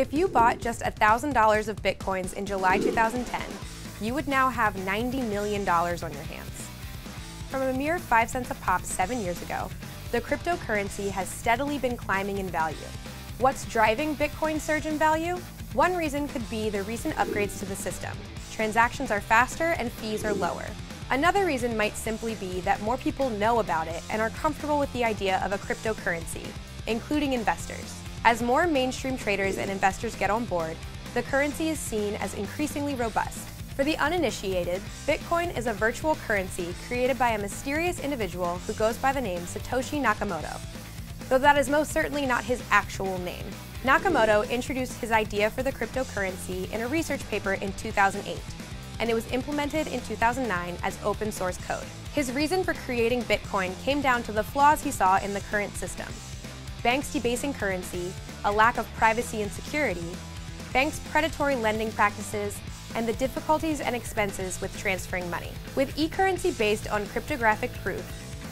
If you bought just $1,000 of Bitcoins in July 2010, you would now have $90 million on your hands. From a mere 5 cents a pop seven years ago, the cryptocurrency has steadily been climbing in value. What's driving Bitcoin's surge in value? One reason could be the recent upgrades to the system. Transactions are faster and fees are lower. Another reason might simply be that more people know about it and are comfortable with the idea of a cryptocurrency, including investors. As more mainstream traders and investors get on board, the currency is seen as increasingly robust. For the uninitiated, Bitcoin is a virtual currency created by a mysterious individual who goes by the name Satoshi Nakamoto, though that is most certainly not his actual name. Nakamoto introduced his idea for the cryptocurrency in a research paper in 2008 and it was implemented in 2009 as open source code. His reason for creating Bitcoin came down to the flaws he saw in the current system. Banks debasing currency, a lack of privacy and security, banks' predatory lending practices, and the difficulties and expenses with transferring money. With e-currency based on cryptographic proof,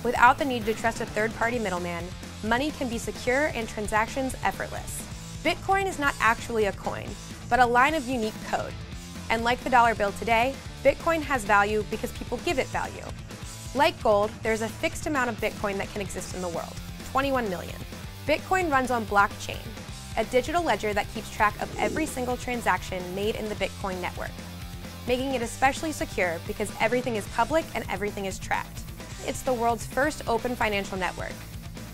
without the need to trust a third-party middleman, money can be secure and transactions effortless. Bitcoin is not actually a coin, but a line of unique code, and like the dollar bill today, Bitcoin has value because people give it value. Like gold, there's a fixed amount of Bitcoin that can exist in the world, 21 million. Bitcoin runs on blockchain, a digital ledger that keeps track of every single transaction made in the Bitcoin network, making it especially secure because everything is public and everything is tracked. It's the world's first open financial network.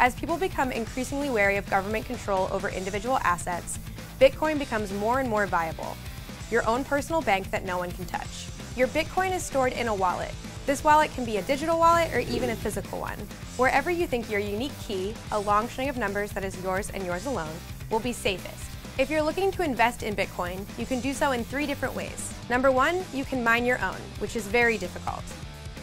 As people become increasingly wary of government control over individual assets, Bitcoin becomes more and more viable, your own personal bank that no one can touch. Your Bitcoin is stored in a wallet. This wallet can be a digital wallet or even a physical one. Wherever you think your unique key, a long string of numbers that is yours and yours alone, will be safest. If you're looking to invest in Bitcoin, you can do so in three different ways. Number one, you can mine your own, which is very difficult.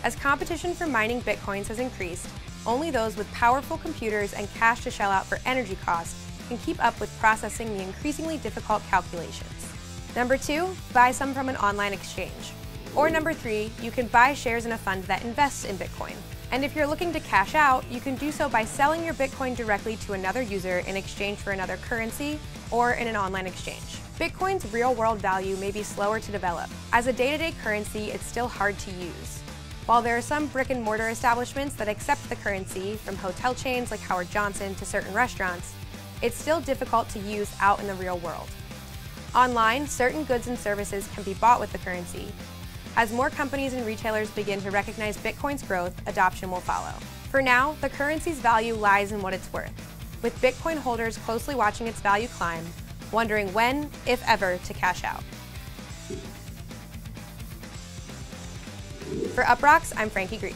As competition for mining Bitcoins has increased, only those with powerful computers and cash to shell out for energy costs can keep up with processing the increasingly difficult calculations. Number two, buy some from an online exchange. Or number three, you can buy shares in a fund that invests in Bitcoin. And if you're looking to cash out, you can do so by selling your Bitcoin directly to another user in exchange for another currency or in an online exchange. Bitcoin's real-world value may be slower to develop. As a day-to-day -day currency, it's still hard to use. While there are some brick-and-mortar establishments that accept the currency, from hotel chains like Howard Johnson to certain restaurants, it's still difficult to use out in the real world. Online, certain goods and services can be bought with the currency. As more companies and retailers begin to recognize Bitcoin's growth, adoption will follow. For now, the currency's value lies in what it's worth, with Bitcoin holders closely watching its value climb, wondering when, if ever, to cash out. For Uproxx, I'm Frankie Greek.